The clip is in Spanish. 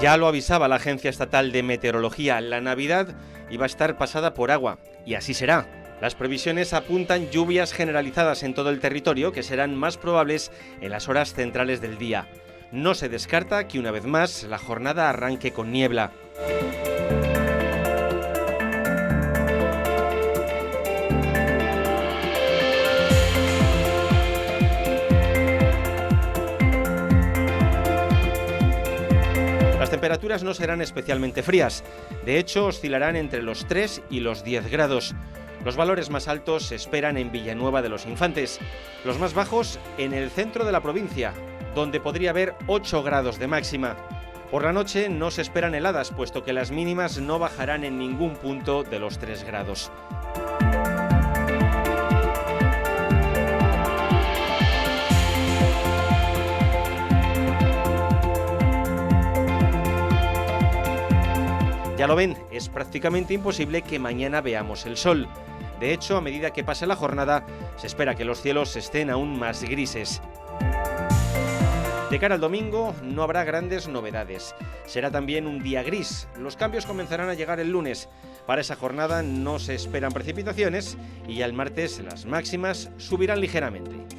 Ya lo avisaba la Agencia Estatal de Meteorología, la Navidad iba a estar pasada por agua, y así será. Las previsiones apuntan lluvias generalizadas en todo el territorio que serán más probables en las horas centrales del día. No se descarta que una vez más la jornada arranque con niebla. Las temperaturas no serán especialmente frías, de hecho oscilarán entre los 3 y los 10 grados. Los valores más altos se esperan en Villanueva de los Infantes, los más bajos en el centro de la provincia, donde podría haber 8 grados de máxima. Por la noche no se esperan heladas, puesto que las mínimas no bajarán en ningún punto de los 3 grados. Ya lo ven, es prácticamente imposible que mañana veamos el sol. De hecho, a medida que pase la jornada, se espera que los cielos estén aún más grises. De cara al domingo no habrá grandes novedades. Será también un día gris. Los cambios comenzarán a llegar el lunes. Para esa jornada no se esperan precipitaciones y ya el martes las máximas subirán ligeramente.